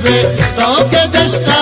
bebê, tá toque desta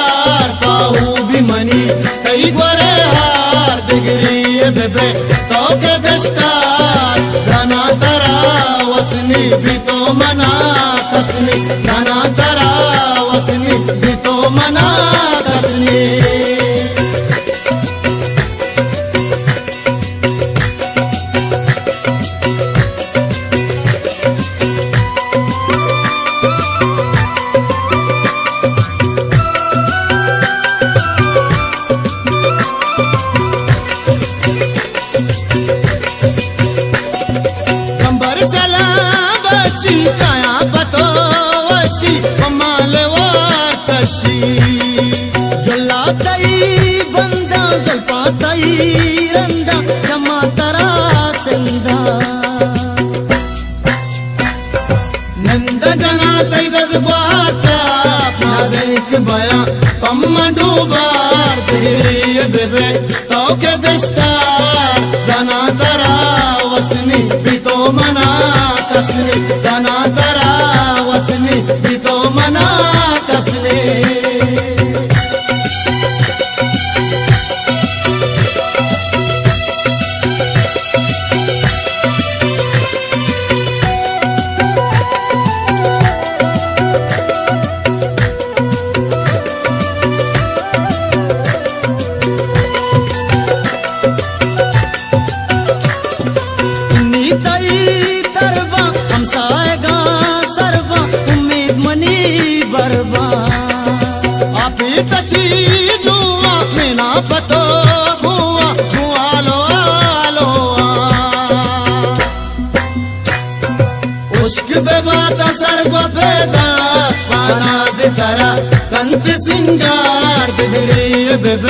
bebé.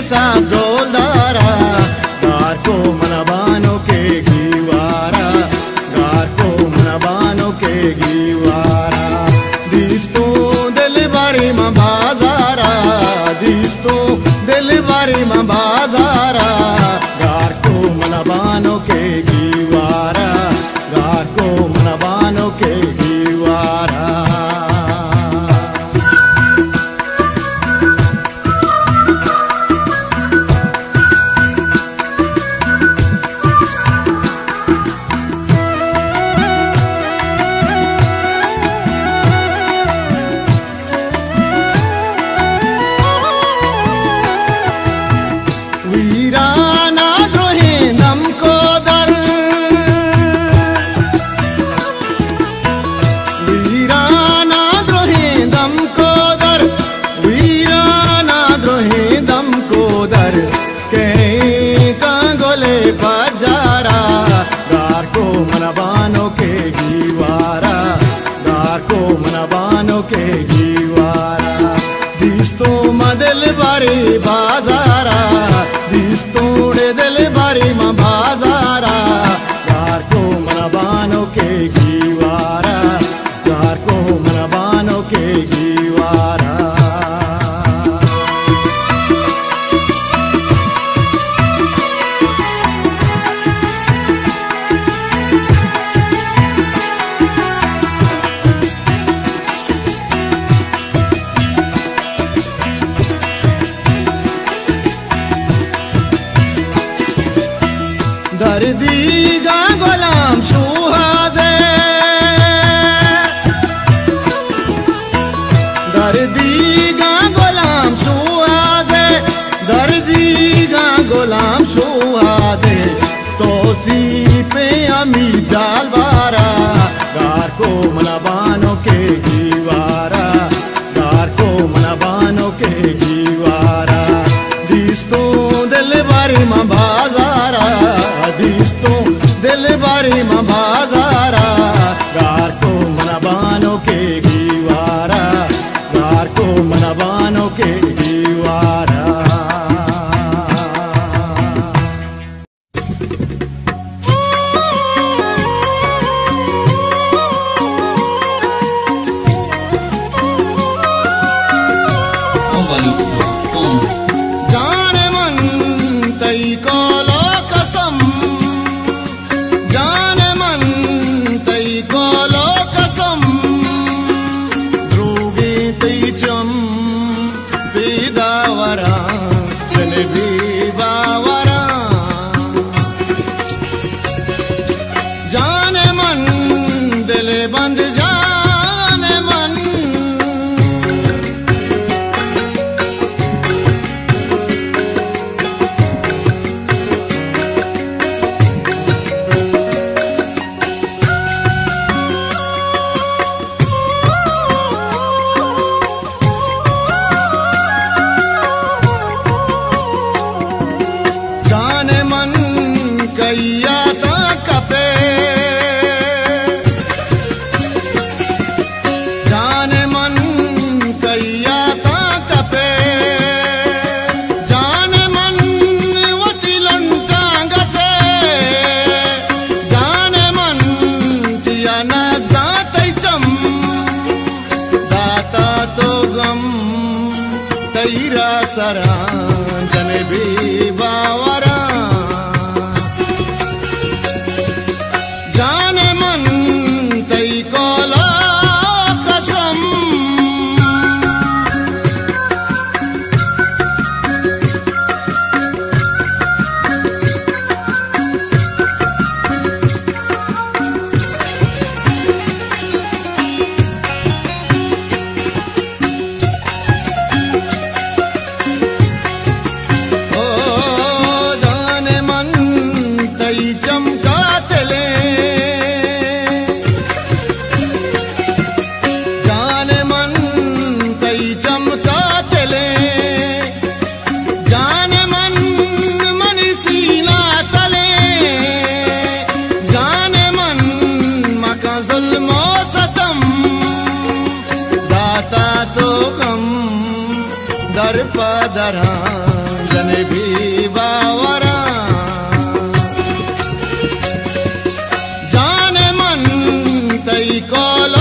desastre बारी बाजारा दिल बंद तई कोलो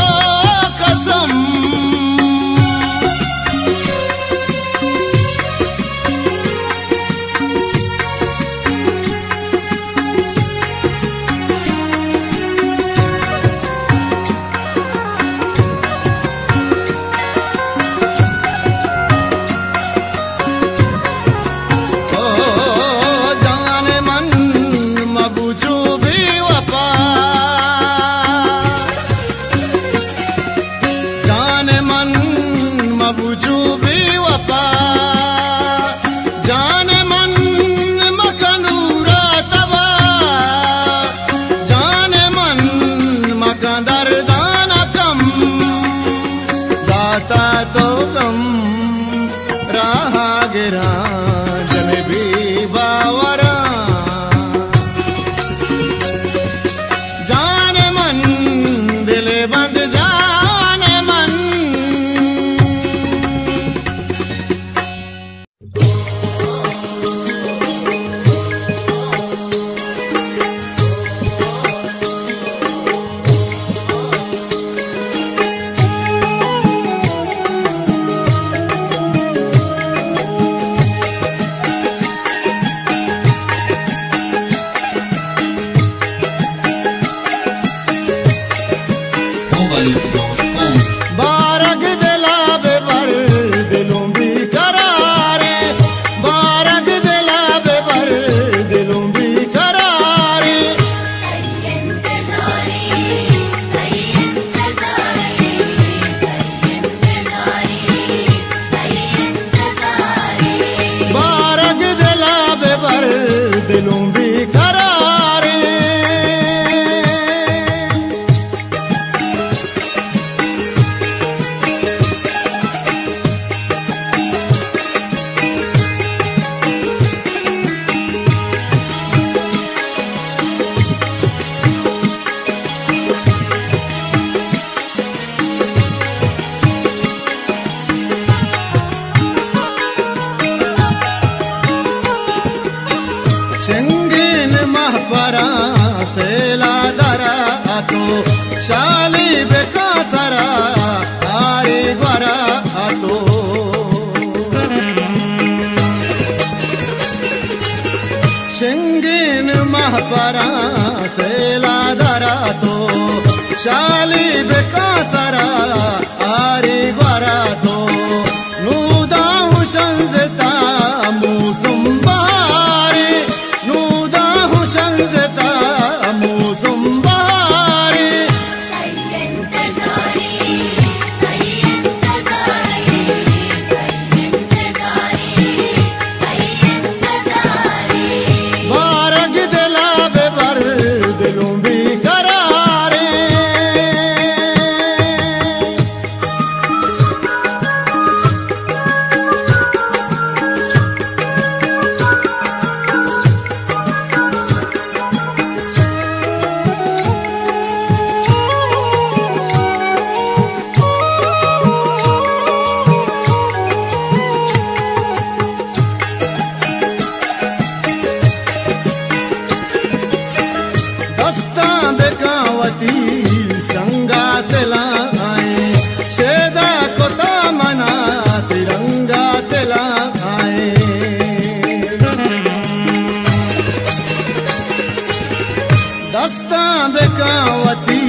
दानती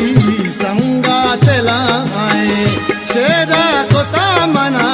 संगा ताईता मना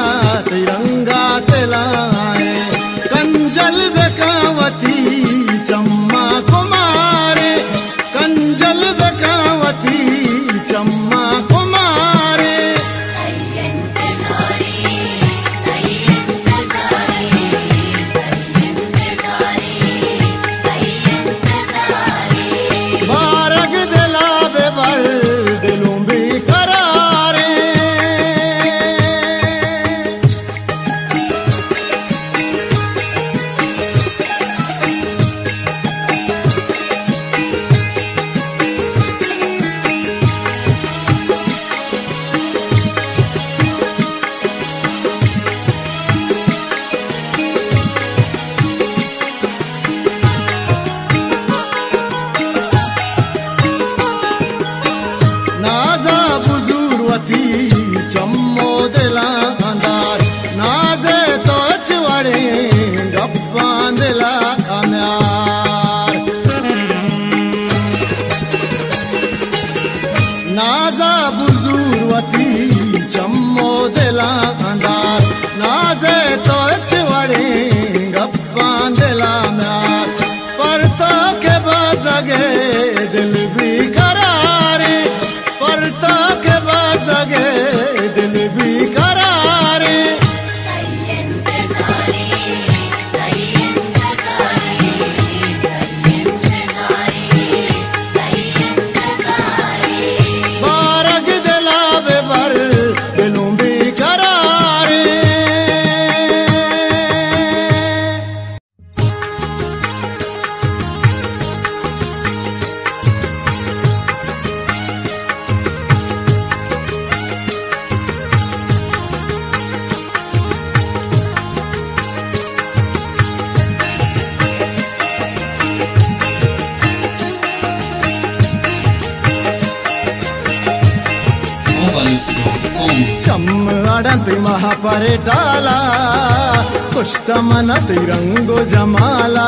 न तिरंगो जमाला।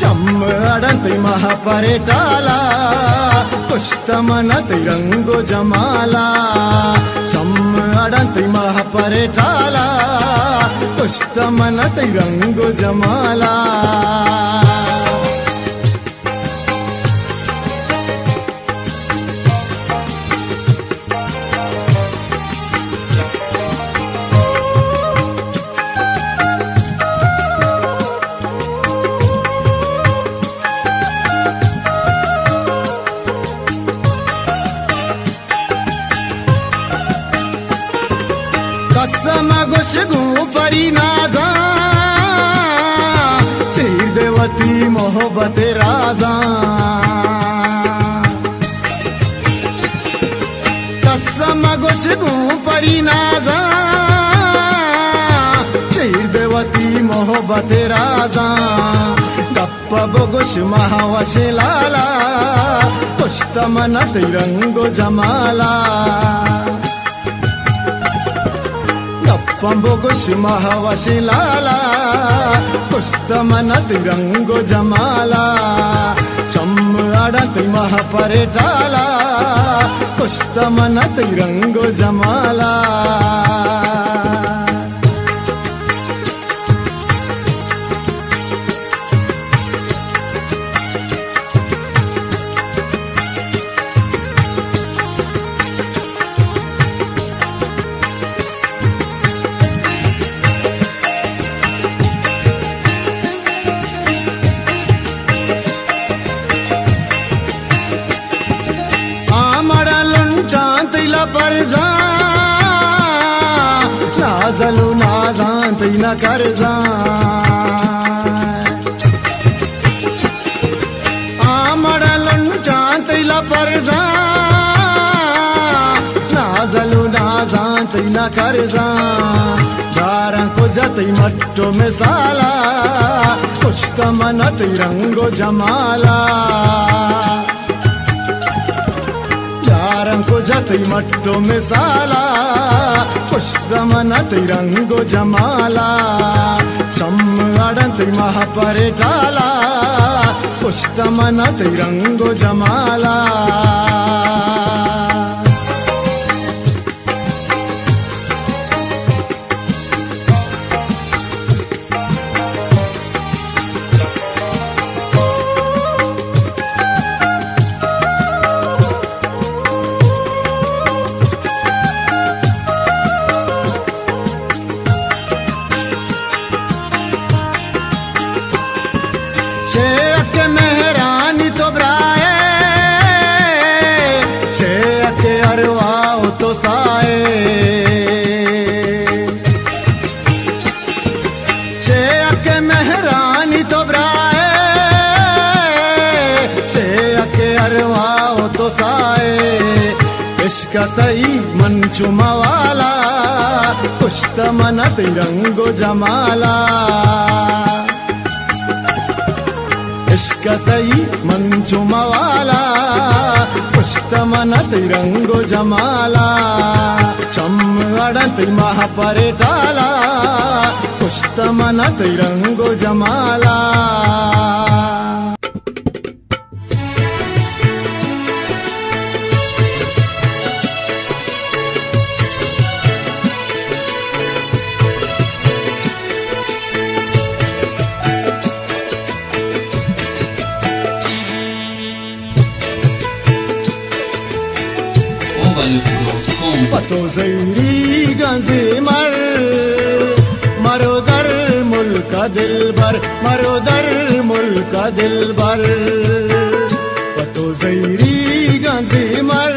चम्मड़ती महापरे टाला पुष्तम न तिरंगो जमाला। चम्मड़ती महापरे टाला पुष्तम न तिरंगो जमाला। मोहब्बत राजा कसम गुसगु परी नाजा श्री देवती मोहब्बत राजा गप्प बगुश महावश लाला पुष्ट मन तिरंगो जमाला पंबुगुश महवशिलाला कुस्तमनत रंगो जमाला चम अड़त मह परे डाला कुस्तमनत रंगो जमाला न कर जा पर ना कर जा। को जतई मट्टो में साला कुछ तमन रंगो जमाला। दारा को जतई मट्टो में साला चम अडंति महापरेटाला पुष्पमन तिरंगो जमाला। दोसाए इश्क तई मन चुमावाला, पुष्ट मन तिरंगो जमाला। इश्क तई मन चुमावाला, पुष्ट मन तिरंगो जमाला। चम अड़त महापरे परेटाला पुष्ट मन तिरंगो जमाला। जैरी गंजीमर मरो। दर मुल्क दिल भर, मरो दर मुल्क दिल भर। पतो जैरी गंजीमर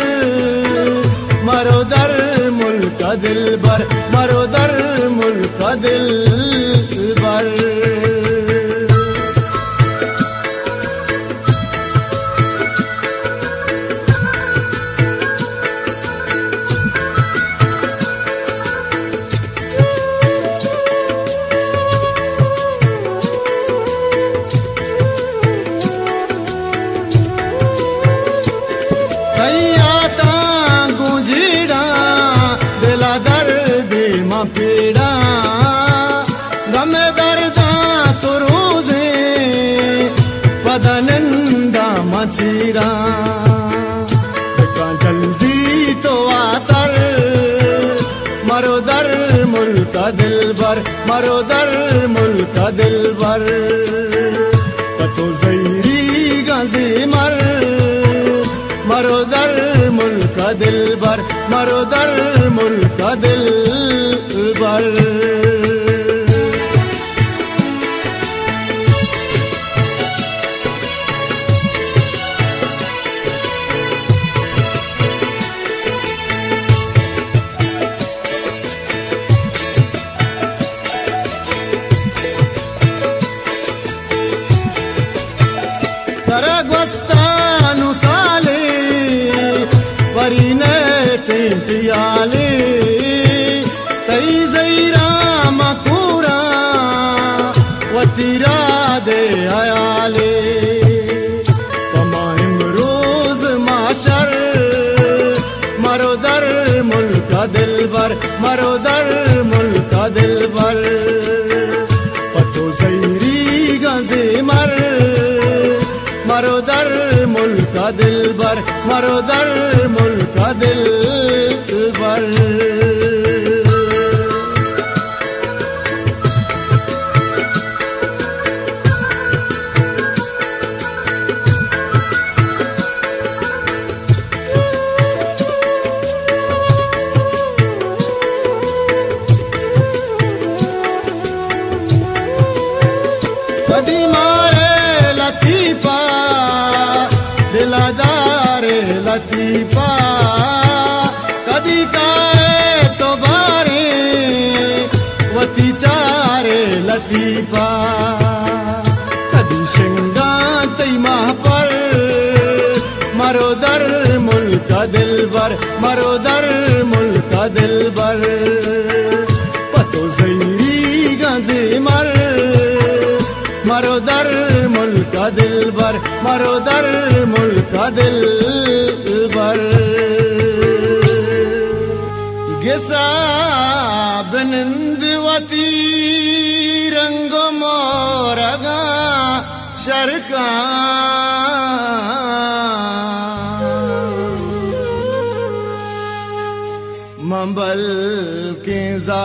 मरो दर मुल्क दिल भर, मरो दर मुल्क दिल बर मरो दर मुल्क दिल भर। कतो जहरी गाजी मर, मरो दर मुल्क दिल भर, मरो दर मुल्क दिल बर बर दर मुल्क दिल बर पतो सही गाजे मर। मरो दर मुल्क दिल बर मरो दर मुल्क दिल।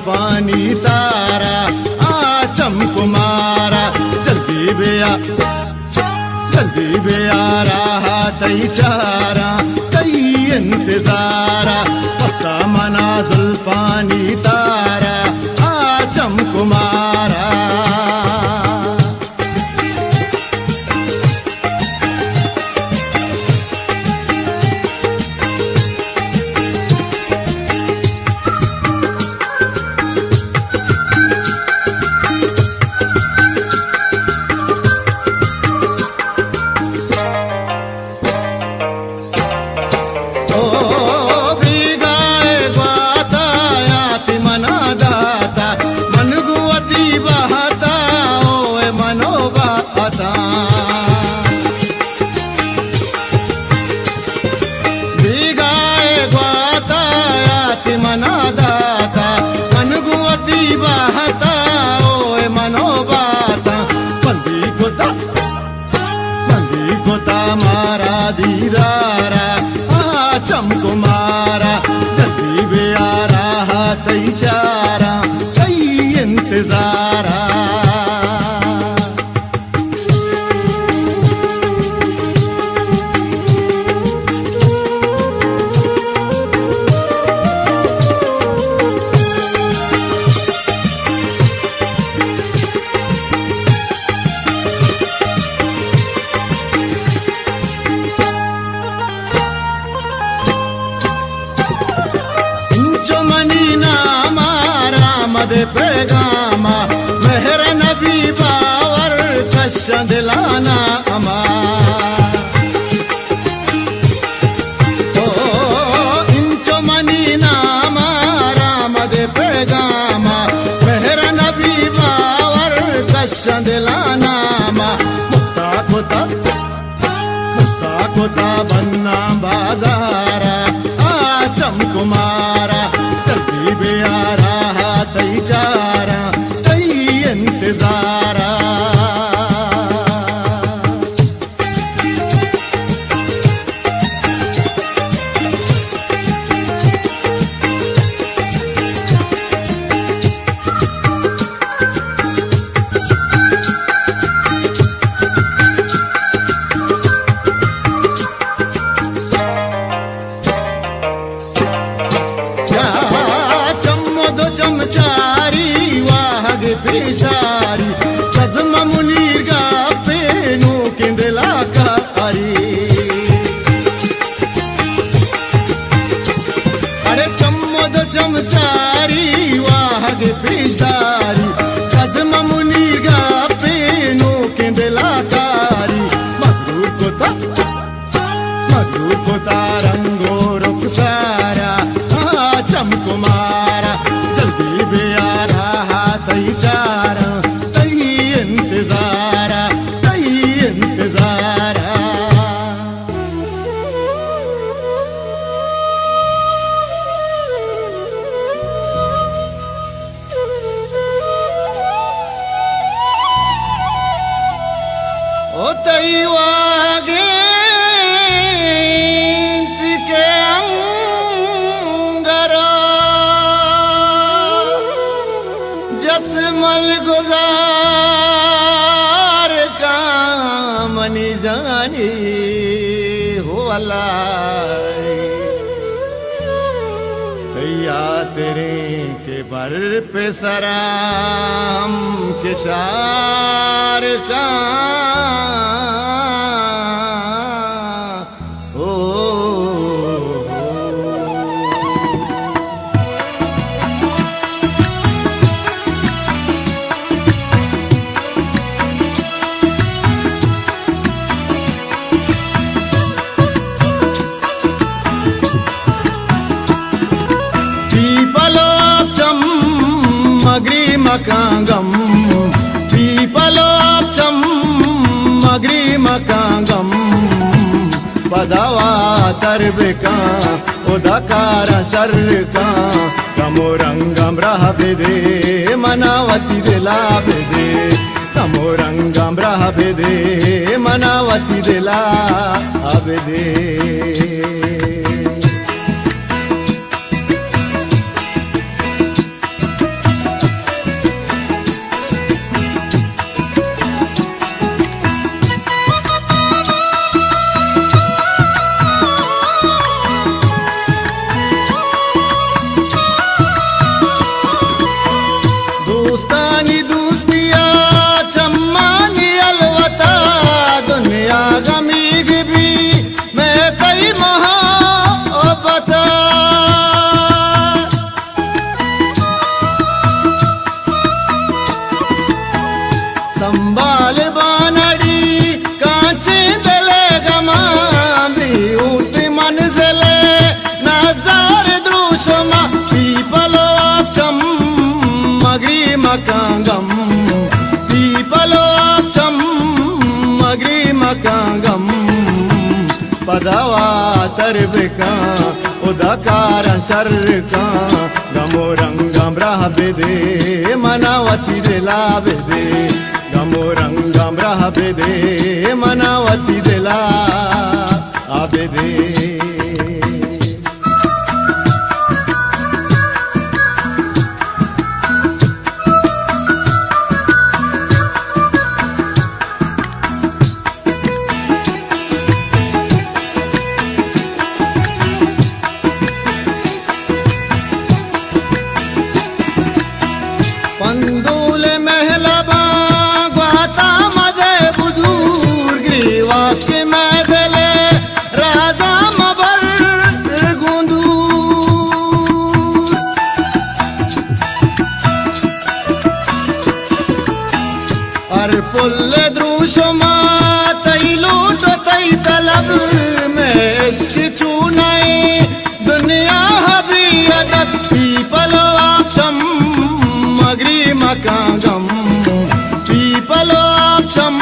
जुल्फानी तारा, आ कुमारा जल्दी बेया जल्दी बेया रहा तई चारा, तई इंतजारा। पस्ता मना जुल्फानी तारा ಮನವತಿದೆಲಾ ಬೆದೆ ತಮೋರಂಗಾಮ್ರಹ ಬೆದೆ ಮನವತಿದೆಲಾ ಅಬೆದೆ पदवा तरब का, उदकार सर का। गमो रंगम रह दे मनावती दिला दे। गमो रंगम रह दे मनावती दिला आबे दे। পড়লে দ্রুসমা তাই লুট তাই তলব মেশ কিছু নাই দুনিয়া হবি আদত পীপলো আচম মগরি মকা গম পীপলো আচম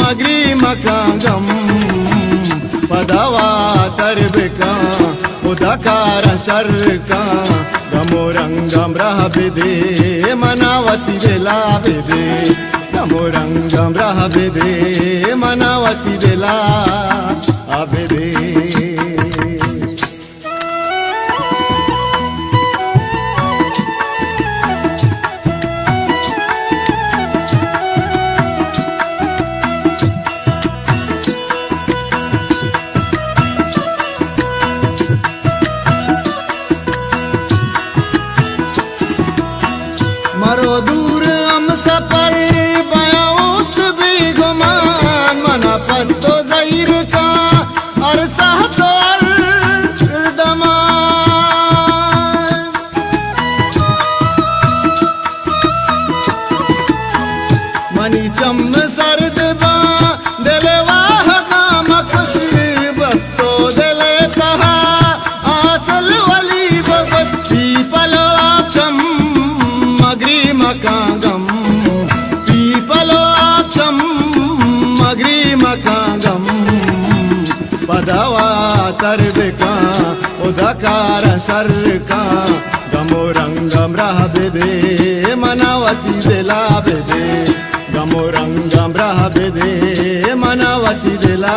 मगरी मका गम पदवा दर्ब का उदकार सर का गमो रंगम रह विदे मनावती विला विदे नमो रङ्गं रहविदे मनावती बेला सर्द का उदकार सर का। गमो रंगम रह बेदे, मनावती दिला बेदे। गमो रंगम रह बेदे, मनावती दिला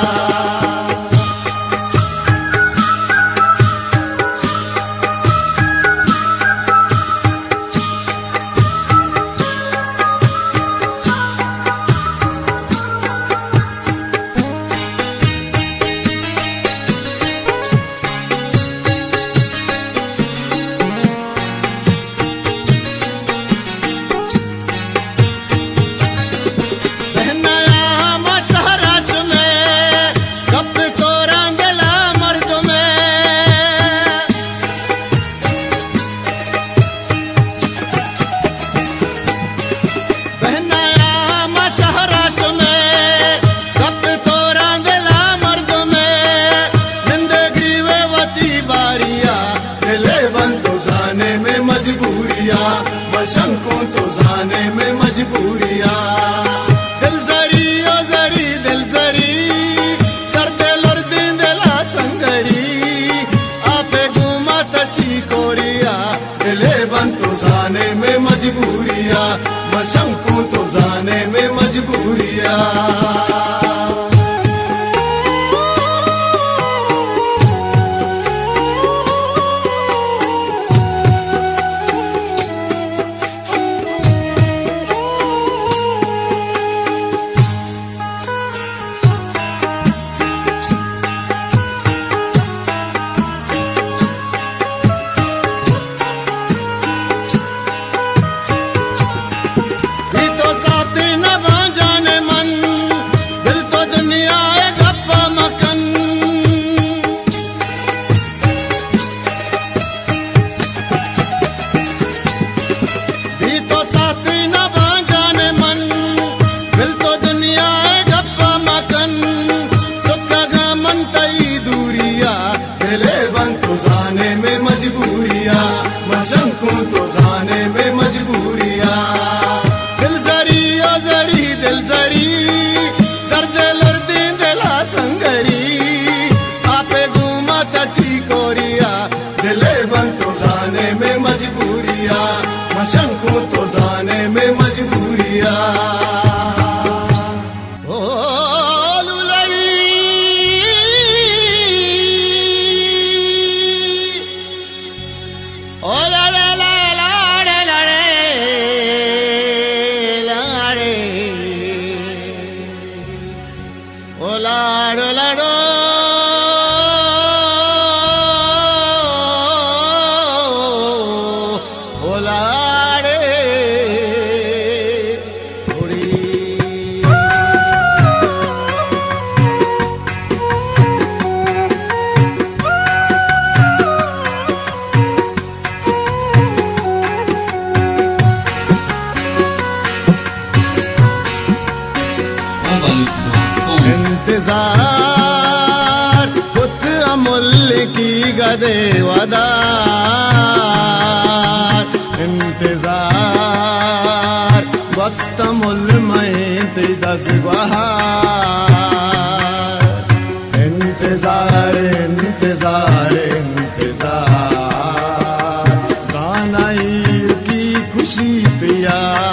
दिया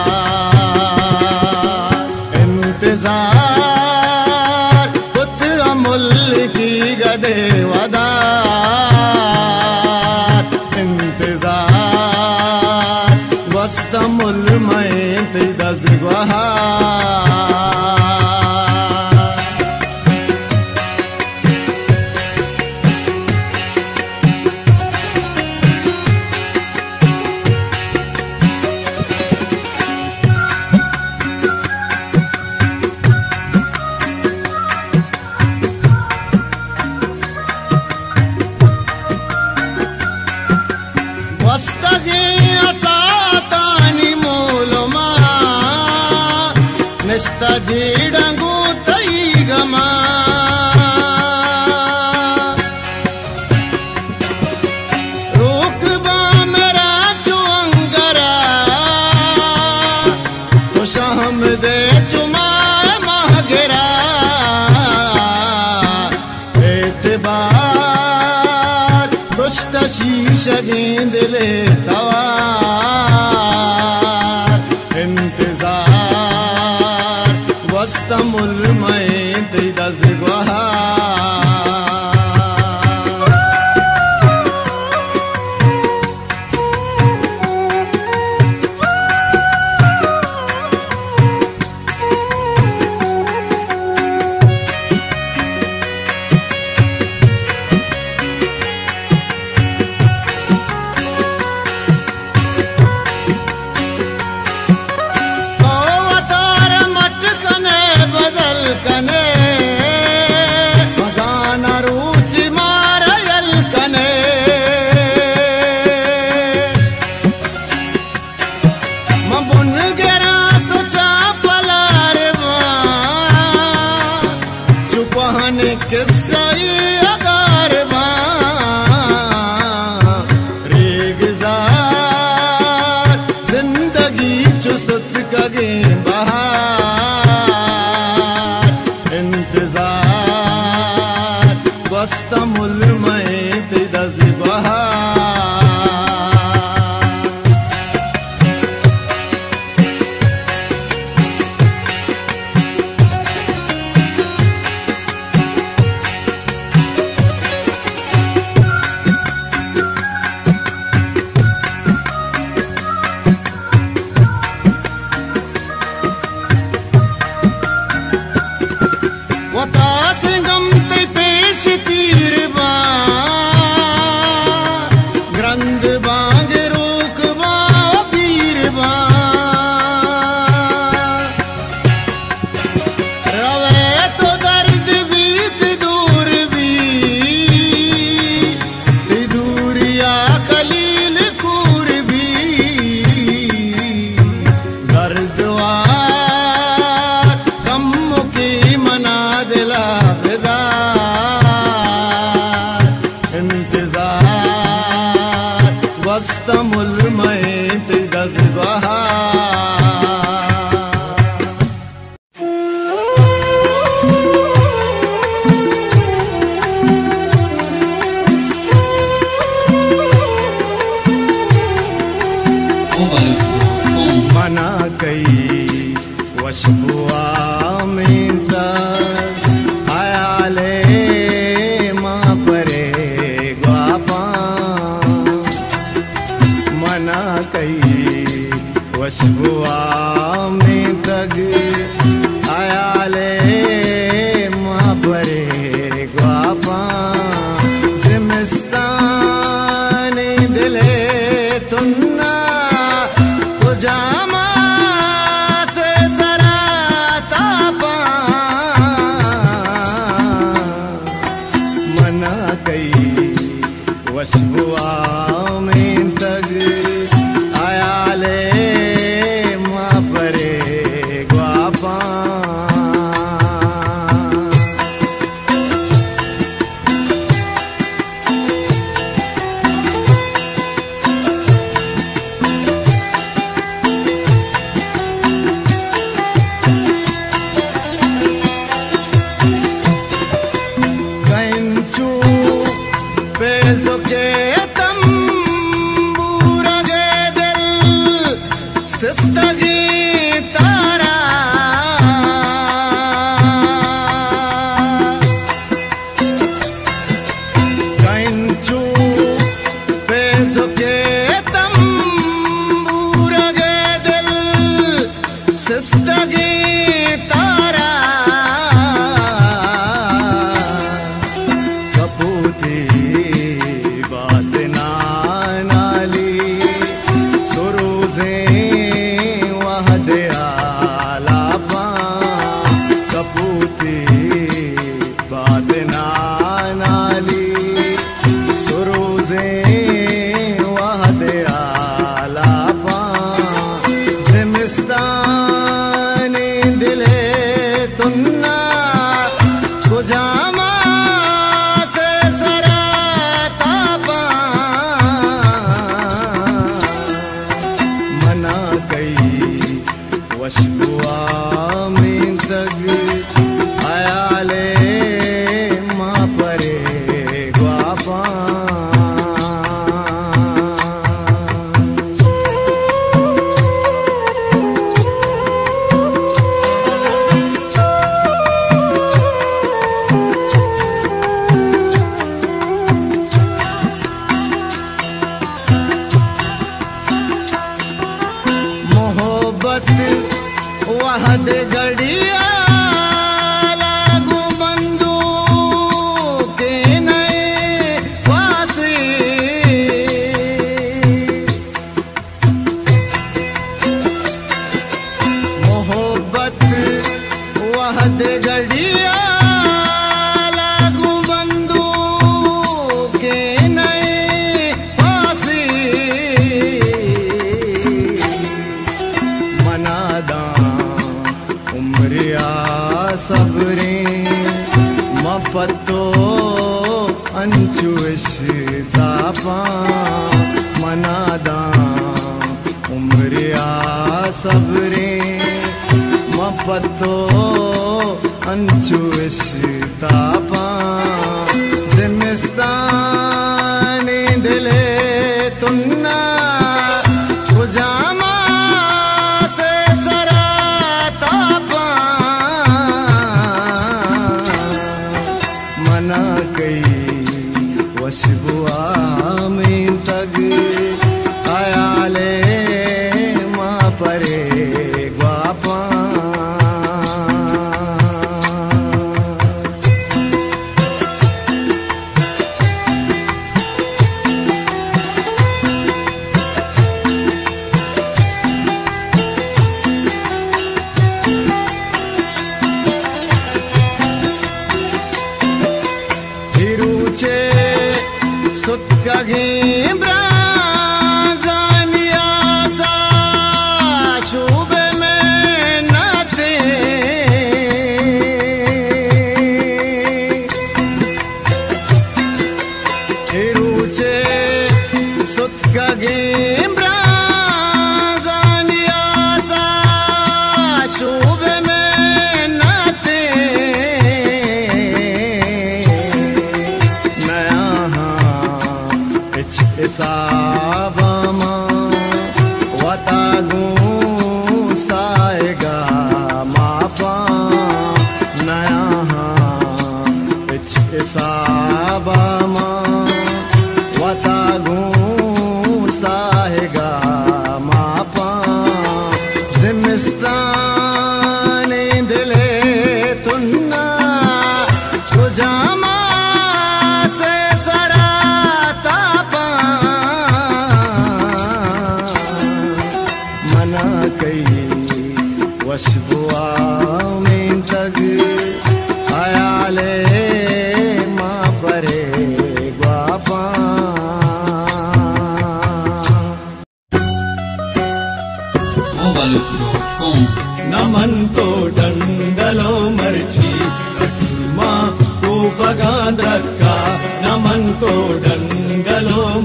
परे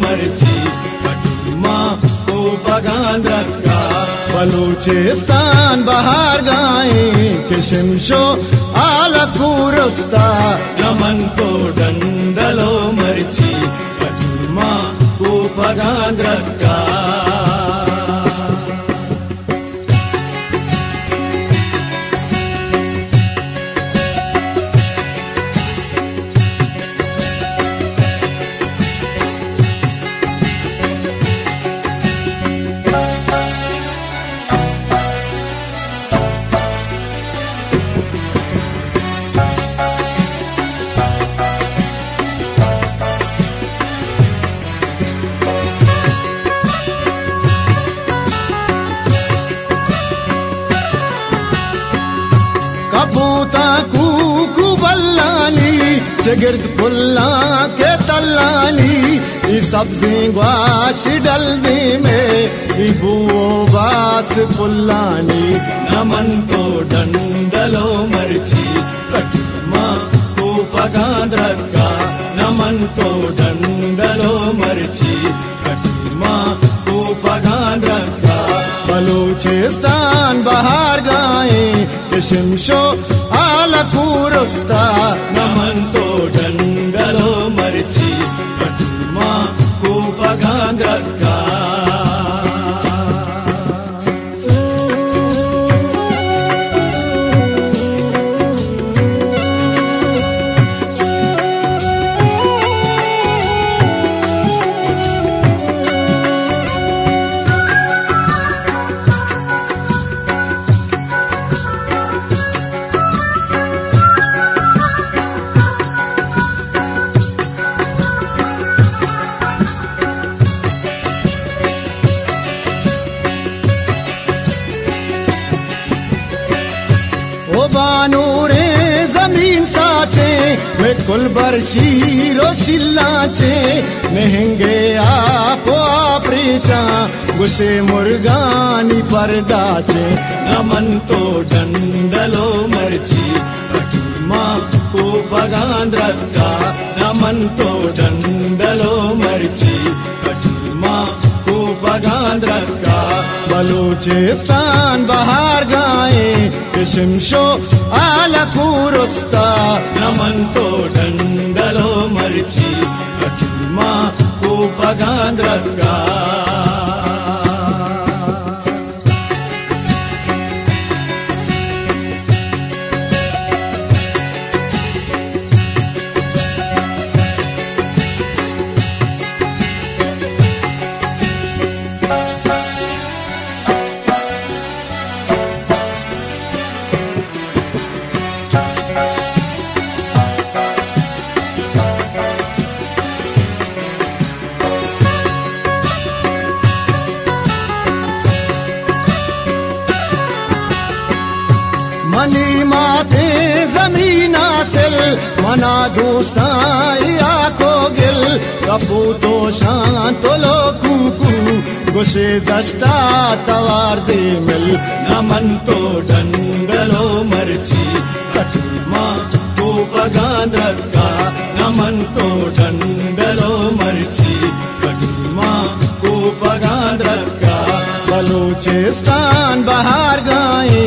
मर्ज़ी पटुमा को बगान रखा। बलूचिस्तान बाहर गाए किशमशो आलकूरस्ता रमन को डंडलो मर्ज़ी पटुमा को बगान रखा। ई सब्ज़ी ग्वाश डल में ई बास पुल्लानी नमन तो डंडलो मर्ची कटमा को पगांद्रका नमन तो डंडलो मर्ची कटमा को पगांद्रका बलूचिस्तान बहार गाए किशमशो आलकूरुस्ता वे कुलबर शीरो शिल्लाचे महँगे आप आपरीचा गुसे मुर्गानी परदाचे नमन तो डंडलो मर्ची को रखा। नमन तो डंडलो मर्ची। को बगांद्रका बलूचिस्तान बहार गाए किशमशो आलकूरुस्ता नमन तो डंडलो मर्ची पटमा को मनी कपूतो शांतो लो कुकू गुसे दस्ता तवार दे मिल नमन तो डंगलो मर्ची कटमा को बगांद्रका नमन तो डंगलो मर्ची कटमा को बगांद्रका बलूचिस्तान बहार गाए